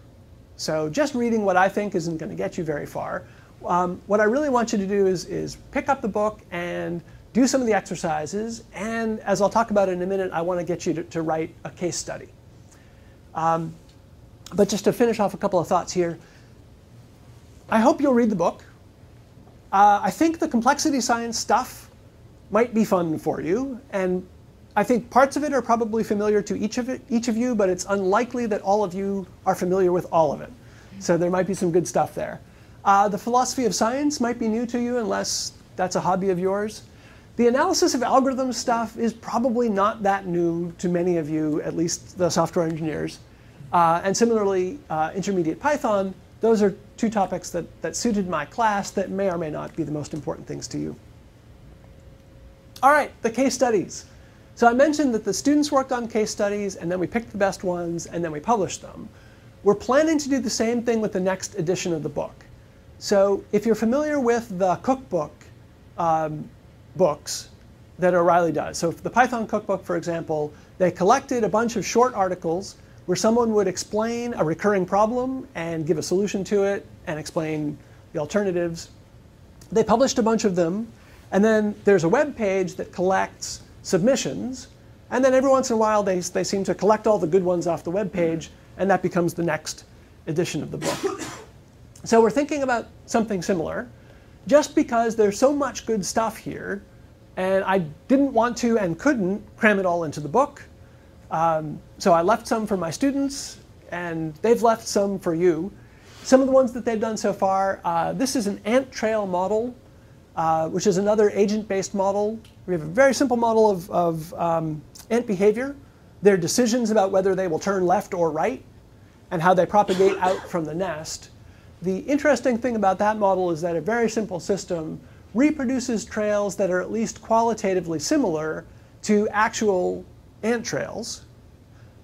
So just reading what I think isn't going to get you very far. Um, what I really want you to do is, is pick up the book and do some of the exercises. And as I'll talk about in a minute, I want to get you to, to write a case study. Um, but just to finish off a couple of thoughts here, I hope you'll read the book. Uh, I think the complexity science stuff might be fun for you. And I think parts of it are probably familiar to each of, it, each of you, but it's unlikely that all of you are familiar with all of it. So there might be some good stuff there. Uh, the philosophy of science might be new to you unless that's a hobby of yours. The analysis of algorithm stuff is probably not that new to many of you, at least the software engineers. Uh, and similarly, uh, intermediate Python, those are two topics that, that suited my class that may or may not be the most important things to you. All right, the case studies. So I mentioned that the students worked on case studies, and then we picked the best ones, and then we published them. We're planning to do the same thing with the next edition of the book. So if you're familiar with the cookbook um, books that O'Reilly does, so the Python cookbook, for example, they collected a bunch of short articles where someone would explain a recurring problem and give a solution to it and explain the alternatives. They published a bunch of them, and then there's a web page that collects submissions, and then every once in a while they, they seem to collect all the good ones off the web page, and that becomes the next edition of the book. So we're thinking about something similar. Just because there's so much good stuff here, and I didn't want to and couldn't cram it all into the book, um, so I left some for my students, and they've left some for you. Some of the ones that they've done so far, uh, this is an ant trail model, uh, which is another agent-based model. We have a very simple model of, of um, ant behavior, their decisions about whether they will turn left or right, and how they propagate out from the nest. The interesting thing about that model is that a very simple system reproduces trails that are at least qualitatively similar to actual ant trails.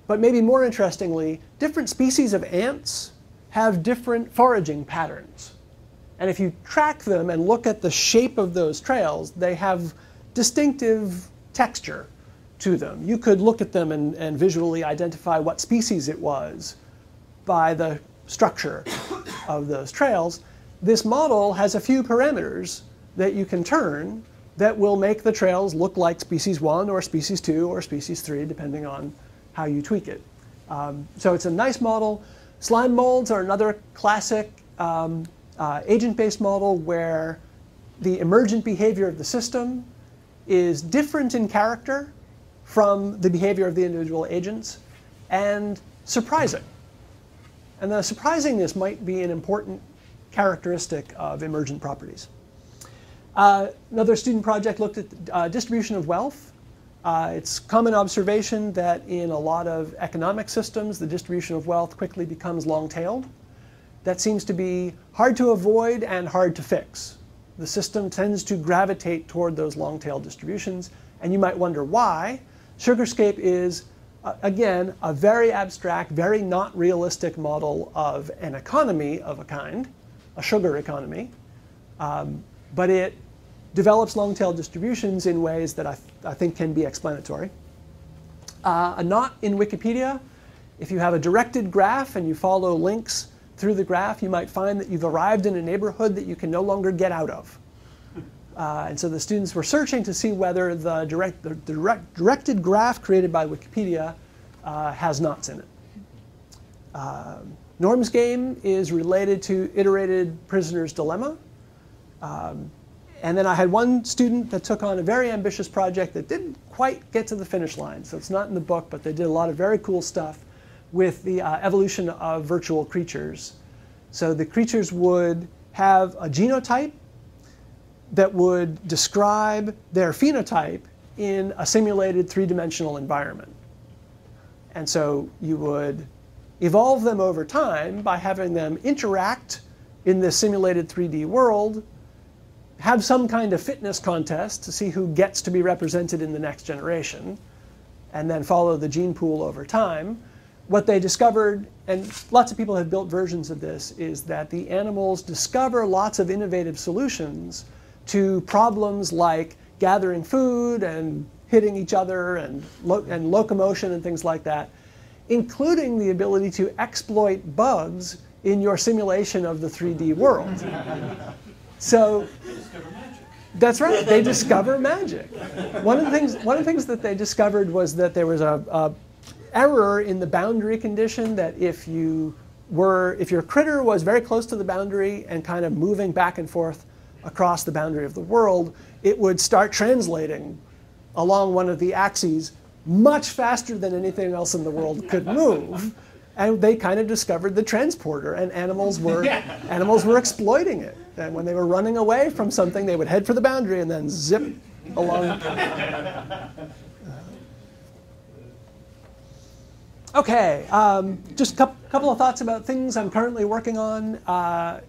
But maybe more interestingly, different species of ants have different foraging patterns. And if you track them and look at the shape of those trails, they have distinctive texture to them. You could look at them and, and visually identify what species it was by the structure of those trails. This model has a few parameters that you can turn that will make the trails look like species one or species two or species three, depending on how you tweak it. Um, so it's a nice model. Slime molds are another classic um, uh, agent-based model where the emergent behavior of the system is different in character from the behavior of the individual agents and surprising. And the surprisingness might be an important characteristic of emergent properties. Uh, another student project looked at uh, distribution of wealth. Uh, it's common observation that in a lot of economic systems, the distribution of wealth quickly becomes long-tailed. That seems to be hard to avoid and hard to fix. The system tends to gravitate toward those long-tailed distributions, and you might wonder why. Sugarscape is again, a very abstract, very not realistic model of an economy of a kind, a sugar economy. Um, but it develops long-tail distributions in ways that I, th I think can be explanatory. Uh, a knot in Wikipedia, if you have a directed graph and you follow links through the graph, you might find that you've arrived in a neighborhood that you can no longer get out of. Uh, and so the students were searching to see whether the, direct, the direct, directed graph created by Wikipedia uh, has knots in it. Uh, Norm's game is related to iterated prisoner's dilemma. Um, and then I had one student that took on a very ambitious project that didn't quite get to the finish line. So it's not in the book, but they did a lot of very cool stuff with the uh, evolution of virtual creatures. So the creatures would have a genotype that would describe their phenotype in a simulated three-dimensional environment. And so you would evolve them over time by having them interact in this simulated 3D world, have some kind of fitness contest to see who gets to be represented in the next generation, and then follow the gene pool over time. What they discovered, and lots of people have built versions of this, is that the animals discover lots of innovative solutions to problems like gathering food and hitting each other and, lo and locomotion and things like that, including the ability to exploit bugs in your simulation of the 3D world. so that's right. They discover magic. One of the things one of the things that they discovered was that there was a, a error in the boundary condition that if you were if your critter was very close to the boundary and kind of moving back and forth across the boundary of the world, it would start translating along one of the axes much faster than anything else in the world could move. And they kind of discovered the transporter, and animals were, animals were exploiting it. And when they were running away from something, they would head for the boundary and then zip along. Okay, um, just a couple of thoughts about things I'm currently working on. Uh,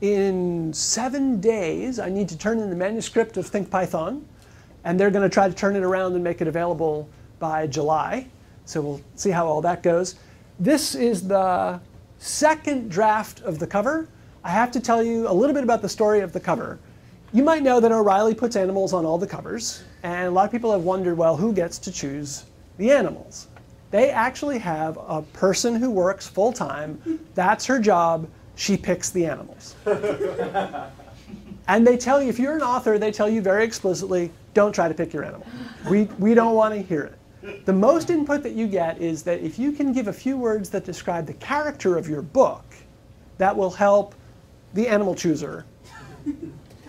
in seven days, I need to turn in the manuscript of Think Python, and they're going to try to turn it around and make it available by July. So we'll see how all that goes. This is the second draft of the cover. I have to tell you a little bit about the story of the cover. You might know that O'Reilly puts animals on all the covers, and a lot of people have wondered, well, who gets to choose the animals? They actually have a person who works full time. That's her job she picks the animals. and they tell you, if you're an author, they tell you very explicitly, don't try to pick your animal. We, we don't want to hear it. The most input that you get is that if you can give a few words that describe the character of your book, that will help the animal chooser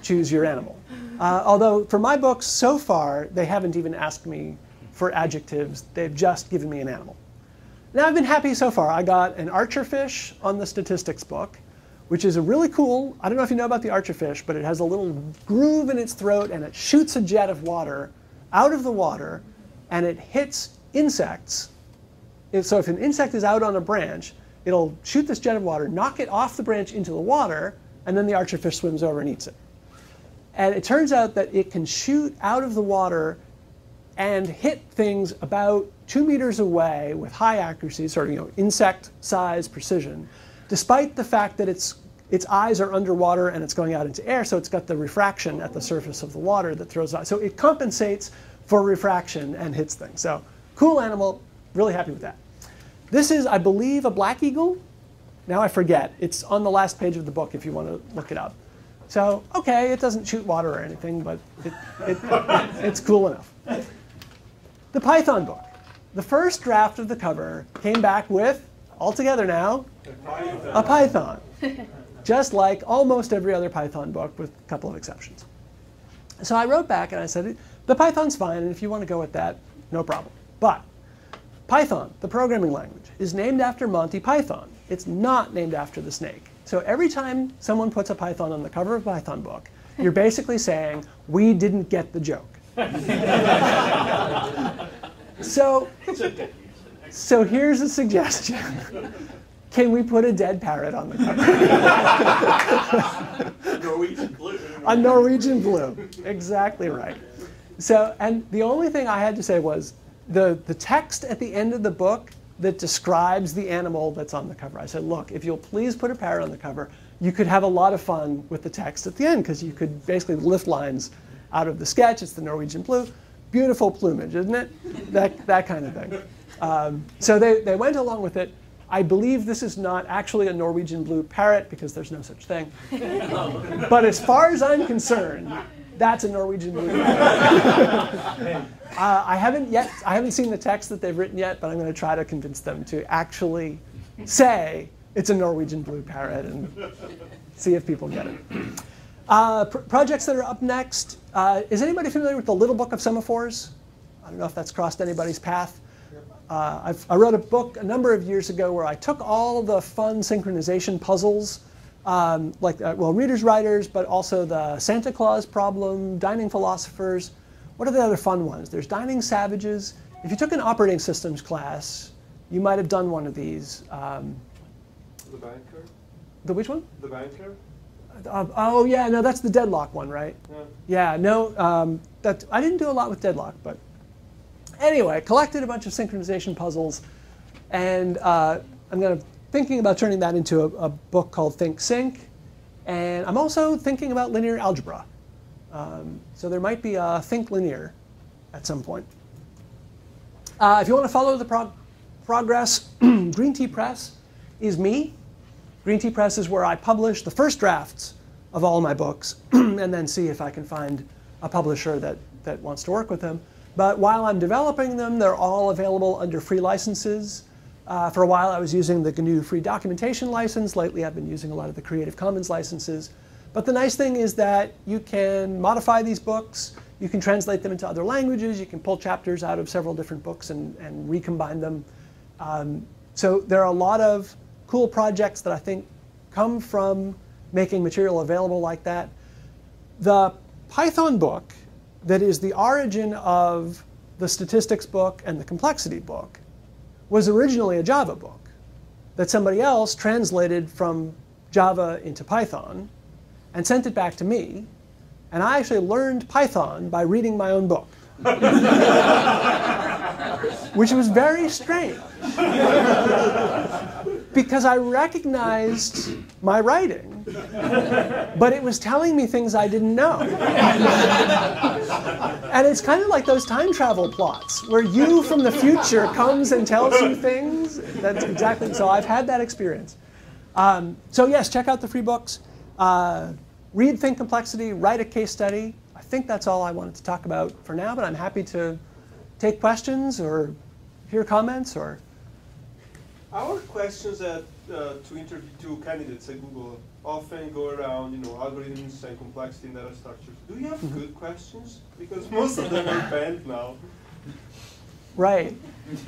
choose your animal. Uh, although for my books, so far, they haven't even asked me for adjectives. They've just given me an animal. Now I've been happy so far. I got an archerfish on the statistics book, which is a really cool, I don't know if you know about the archerfish, but it has a little groove in its throat and it shoots a jet of water out of the water and it hits insects. So if an insect is out on a branch, it'll shoot this jet of water, knock it off the branch into the water, and then the archerfish swims over and eats it. And it turns out that it can shoot out of the water and hit things about two meters away with high accuracy, sort of you know, insect size precision, despite the fact that its, its eyes are underwater and it's going out into air, so it's got the refraction at the surface of the water that throws out. So it compensates for refraction and hits things. So cool animal, really happy with that. This is, I believe, a black eagle. Now I forget. It's on the last page of the book if you want to look it up. So, okay, it doesn't shoot water or anything, but it, it, it's cool enough. The Python book the first draft of the cover came back with, all together now, a Python. Just like almost every other Python book, with a couple of exceptions. So I wrote back and I said, the Python's fine, and if you want to go with that, no problem. But Python, the programming language, is named after Monty Python. It's not named after the snake. So every time someone puts a Python on the cover of a Python book, you're basically saying, we didn't get the joke. So, so here's a suggestion. Can we put a dead parrot on the
cover? Norwegian blue.
A Norwegian blue. Exactly right. So, and the only thing I had to say was, the, the text at the end of the book that describes the animal that's on the cover. I said, look, if you'll please put a parrot on the cover, you could have a lot of fun with the text at the end because you could basically lift lines out of the sketch. It's the Norwegian blue. Beautiful plumage, isn't it? That, that kind of thing. Um, so they, they went along with it. I believe this is not actually a Norwegian blue parrot because there's no such thing. but as far as I'm concerned, that's a Norwegian blue parrot. uh, I haven't yet, I haven't seen the text that they've written yet, but I'm going to try to convince them to actually say it's a Norwegian blue parrot and see if people get it. Uh, pr projects that are up next. Uh, is anybody familiar with the Little Book of Semaphores? I don't know if that's crossed anybody's path. Uh, i wrote a book a number of years ago where I took all the fun synchronization puzzles, um, like, uh, well, Readers-Writers, but also the Santa Claus problem, Dining Philosophers. What are the other fun ones? There's Dining Savages. If you took an operating systems class, you might have done one of these. Um,
the banker?
The which one?
The banker?
Uh, oh yeah, no, that's the deadlock one, right?
Yeah.
Yeah, no, um, that I didn't do a lot with deadlock, but anyway, I collected a bunch of synchronization puzzles, and uh, I'm going to thinking about turning that into a, a, book called Think Sync, and I'm also thinking about linear algebra. Um, so there might be a Think Linear at some point. Uh, if you want to follow the prog progress, Green Tea Press is me. Green Tea Press is where I publish the first drafts of all my books and then see if I can find a publisher that, that wants to work with them. But while I'm developing them, they're all available under free licenses. Uh, for a while, I was using the GNU free documentation license. Lately, I've been using a lot of the Creative Commons licenses. But the nice thing is that you can modify these books. You can translate them into other languages. You can pull chapters out of several different books and, and recombine them. Um, so there are a lot of cool projects that I think come from making material available like that. The Python book that is the origin of the statistics book and the complexity book was originally a Java book that somebody else translated from Java into Python and sent it back to me. And I actually learned Python by reading my own book, which was very strange because I recognized my writing, but it was telling me things I didn't know. and it's kind of like those time travel plots where you from the future comes and tells you things. That's exactly so. I've had that experience. Um, so yes, check out the free books. Uh, read Think Complexity. Write a case study. I think that's all I wanted to talk about for now. But I'm happy to take questions or hear comments or.
Our questions at, uh, to interview two candidates at Google often go around, you know, algorithms and complexity in data structures. Do you have mm -hmm. good questions? Because most of them are banned now.
Right.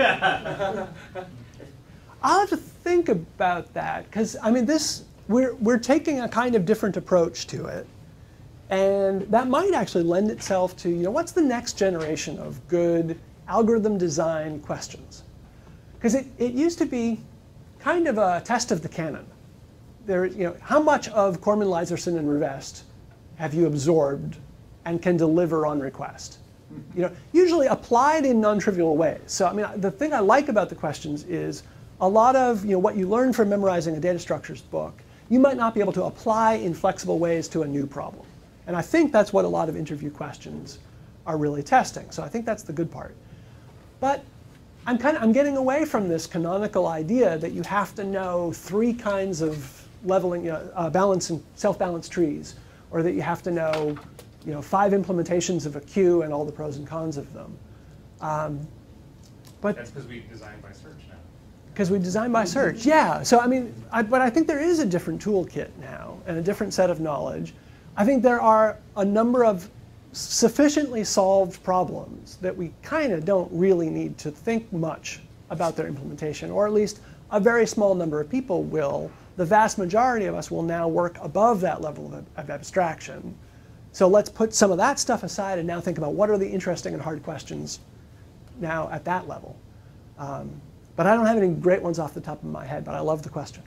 I'll have to think about that because I mean this we're we're taking a kind of different approach to it. And that might actually lend itself to, you know, what's the next generation of good algorithm design questions? Because it, it used to be kind of a test of the canon. There, you know, how much of Cormen, Leiserson, and Rivest have you absorbed and can deliver on request? You know, usually applied in non-trivial ways. So, I mean, the thing I like about the questions is a lot of you know, what you learn from memorizing a data structures book, you might not be able to apply in flexible ways to a new problem. And I think that's what a lot of interview questions are really testing. So I think that's the good part. But I'm kind of I'm getting away from this canonical idea that you have to know three kinds of leveling, you know, uh, balance and self-balanced trees, or that you have to know, you know, five implementations of a queue and all the pros and cons of them. Um,
but that's because we design by search now.
Because we design by search, yeah. So I mean, I, but I think there is a different toolkit now and a different set of knowledge. I think there are a number of sufficiently solved problems that we kind of don't really need to think much about their implementation, or at least a very small number of people will. The vast majority of us will now work above that level of, of abstraction. So let's put some of that stuff aside and now think about what are the interesting and hard questions now at that level. Um, but I don't have any great ones off the top of my head, but I love the question.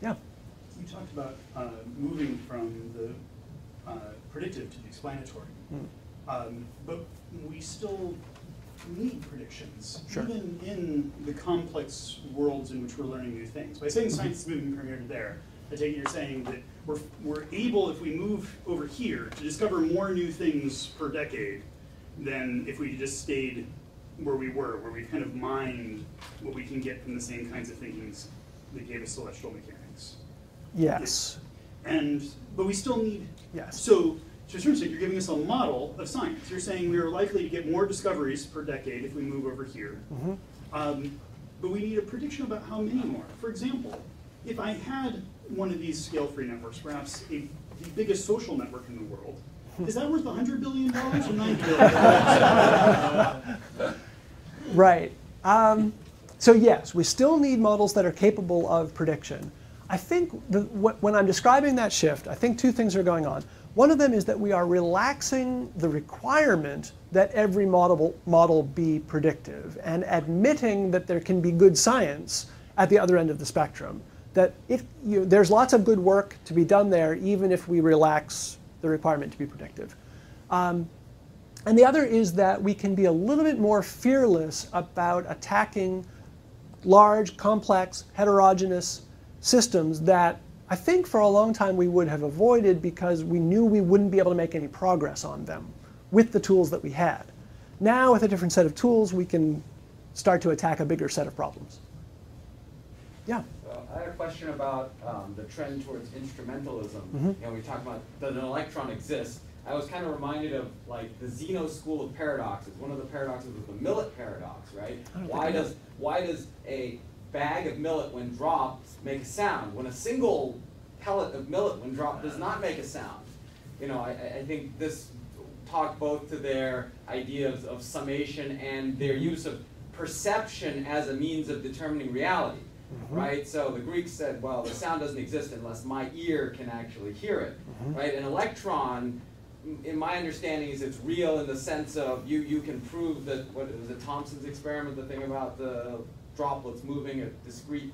Yeah?
You talked about uh, moving from the uh, predictive to the explanatory. Mm. Um, but we still need predictions,
Sure.
even in the complex worlds in which we're learning new things. By saying mm-hmm. science is moving from here to there, I take it you're saying that we're, we're able, if we move over here, to discover more new things per decade than if we just stayed where we were, where we kind of mined what we can get from the same kinds of things that gave us celestial mechanics.
Yes.
And, but we still need,
Yes.
so, to a certain extent, you're giving us a model of science. You're saying we are likely to get more discoveries per decade if we move over here.
Mhm.
Um, but we need a prediction about how many more. For example, if I had one of these scale-free networks, perhaps a, the biggest social network in the world, is that worth $100 billion or $90 billion?
Right. Um, so yes, we still need models that are capable of prediction. I think the, wh- when I'm describing that shift, I think two things are going on. One of them is that we are relaxing the requirement that every model, model be predictive and admitting that there can be good science at the other end of the spectrum. That it, you, there's lots of good work to be done there even if we relax the requirement to be predictive. Um, and the other is that we can be a little bit more fearless about attacking large, complex, heterogeneous systems that I think for a long time we would have avoided because we knew we wouldn't be able to make any progress on them with the tools that we had. Now, with a different set of tools, we can start to attack a bigger set of problems. Yeah.
Uh, I had a question about um, the trend towards instrumentalism.
Mhm.
You know, we talk about that an electron exists. I was kind of reminded of like the Zeno school of paradoxes. One of the paradoxes was the millet paradox, right?
I don't think
Why does why does a bag of millet when dropped make a sound when a single pellet of millet when dropped does not make a sound? You know, I, I think this talked both to their ideas of summation and their use of perception as a means of determining reality
Mm-hmm.
right? So the Greeks said, well, the sound doesn't exist unless my ear can actually hear it,
Mhm.
right? An electron, in my understanding, is it's real in the sense of you, you can prove that, what was it, Thomson's experiment, the thing about the droplets moving at discrete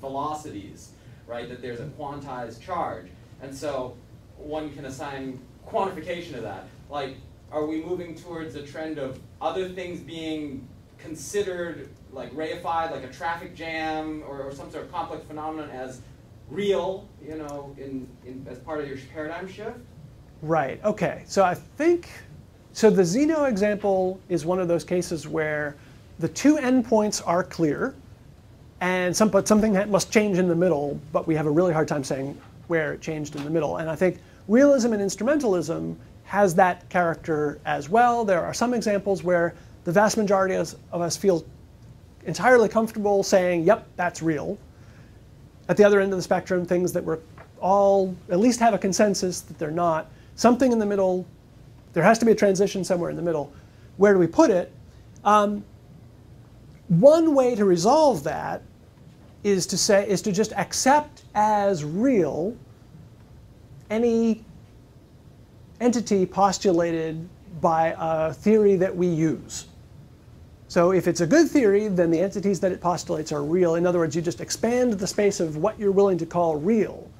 velocities, right? That there's a quantized charge. And so one can assign quantification to that. Like, are we moving towards a trend of other things being considered like reified, like a traffic jam or, or some sort of complex phenomenon as real, you know, in, in as part of your paradigm shift?
Right, okay. So I think, so the Zeno example is one of those cases where the two endpoints are clear, and some, but something that must change in the middle, but we have a really hard time saying where it changed in the middle. And I think realism and instrumentalism has that character as well. There are some examples where the vast majority of of us feel entirely comfortable saying, yep, that's real. At the other end of the spectrum, things that we're all at least have a consensus that they're not. Something in the middle, there has to be a transition somewhere in the middle. Where do we put it? Um, one way to resolve that is to say is to just accept as real any entity postulated by a theory that we use. So if it's a good theory, then the entities that it postulates are real. In other words, you just expand the space of what you're willing to call real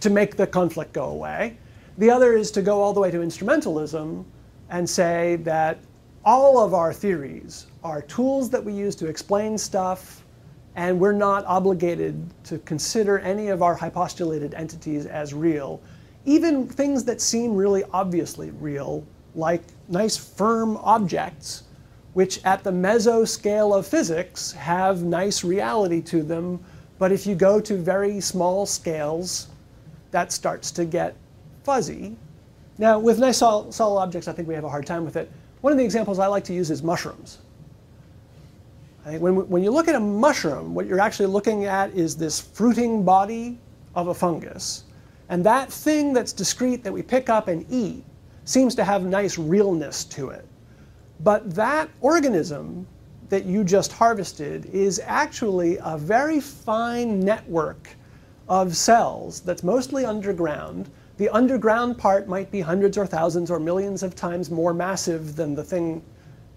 to make the conflict go away. The other is to go all the way to instrumentalism and say that all of our theories are tools that we use to explain stuff, and we're not obligated to consider any of our hypostulated entities as real. Even things that seem really obviously real, like nice firm objects, which at the meso scale of physics have nice reality to them, but if you go to very small scales, that starts to get fuzzy. Now, with nice solid objects, I think we have a hard time with it. One of the examples I like to use is mushrooms. Think when, when you look at a mushroom, what you're actually looking at is this fruiting body of a fungus. And that thing that's discrete that we pick up and eat seems to have nice realness to it. But that organism that you just harvested is actually a very fine network of cells that's mostly underground. The underground part might be hundreds or thousands or millions of times more massive than the thing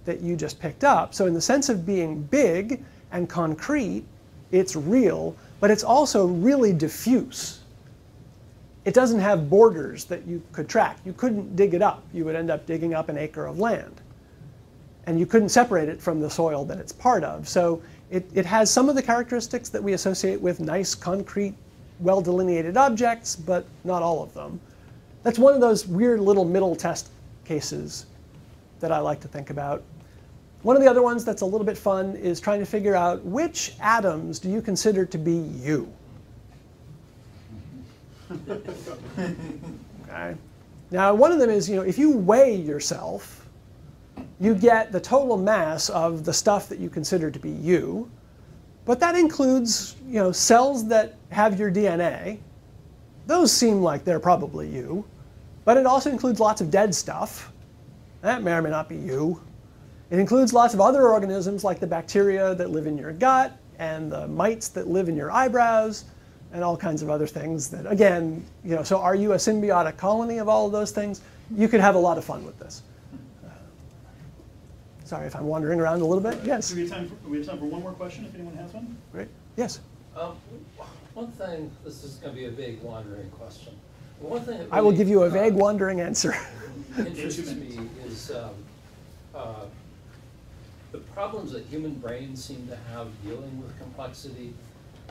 that you just picked up. So, in the sense of being big and concrete, it's real, but it's also really diffuse. It doesn't have borders that you could track. You couldn't dig it up. You would end up digging up an acre of land. and you couldn't separate it from the soil that it's part of. So it, it has some of the characteristics that we associate with nice, concrete, well delineated objects, but not all of them. That's one of those weird little middle test cases that I like to think about. One of the other ones that's a little bit fun is trying to figure out which atoms do you consider to be you? Okay. Now, one of them is, you know, if you weigh yourself, you get the total mass of the stuff that you consider to be you. But that includes, you know, cells that have your DNA. Those seem like they're probably you. But it also includes lots of dead stuff. That may or may not be you. It includes lots of other organisms like the bacteria that live in your gut and the mites that live in your eyebrows and all kinds of other things that, again, you know, so are you a symbiotic colony of all of those things? You could have a lot of fun with this. Uh, sorry if I'm wandering around a little bit. Yes.
Do we have time for, we have time for one more question if anyone has one?
Great. Yes.
Um, one thing, this is gonna be a vague wandering question. One thing that
I will give you a
uh,
vague, wandering answer.
Interests me is, um, uh, the problems that human brains seem to have dealing with complexity.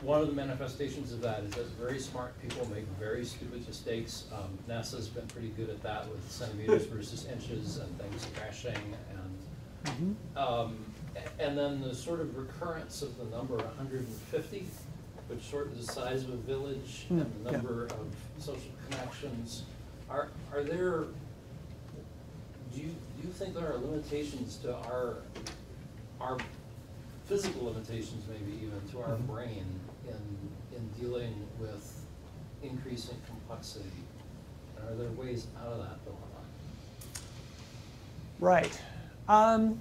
One of the manifestations of that is that very smart people make very stupid mistakes. Um, NASA's been pretty good at that with centimeters versus inches and things crashing and, um, and then the sort of recurrence of the number hundred and fifty, which sort of the size of a village and
Mm,
the
yeah.
number of social connections. Are, are there, do you, do you think there are limitations to our, our physical limitations maybe even to our
Mhm.
brain in, in dealing with increasing complexity? Are there ways out of that dilemma?
Right. Um,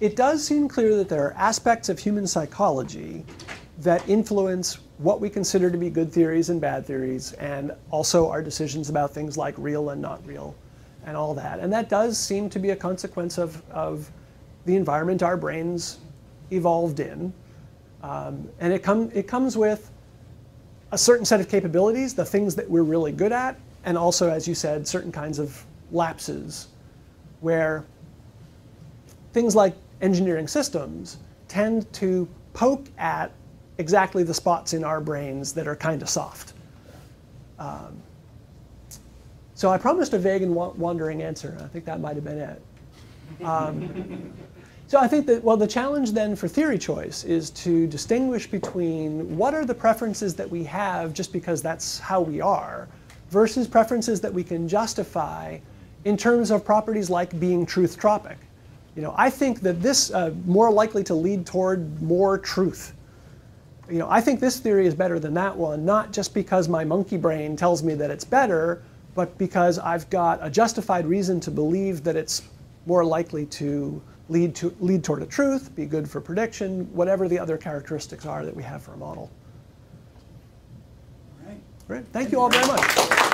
it does seem clear that there are aspects of human psychology that influence what we consider to be good theories and bad theories, and also our decisions about things like real and not real, and all that. And that does seem to be a consequence of, of the environment our brains evolved in. Um, and it, come, it comes with a certain set of capabilities, the things that we're really good at, and also, as you said, certain kinds of lapses where things like engineering systems tend to poke at exactly the spots in our brains that are kind of soft. Um, so I promised a vague and wa- wandering answer. I think that might have been it. Um, so I think that, well, the challenge then for theory choice is to distinguish between what are the preferences that we have just because that's how we are versus preferences that we can justify in terms of properties like being truth tropic. You know, I think that this uh, more likely to lead toward more truth. You know, I think this theory is better than that one, not just because my monkey brain tells me that it's better, but because I've got a justified reason to believe that it's more likely to lead to lead toward a truth, be good for prediction, whatever the other characteristics are that we have for a model.
All right.
Great. Thank you all very much.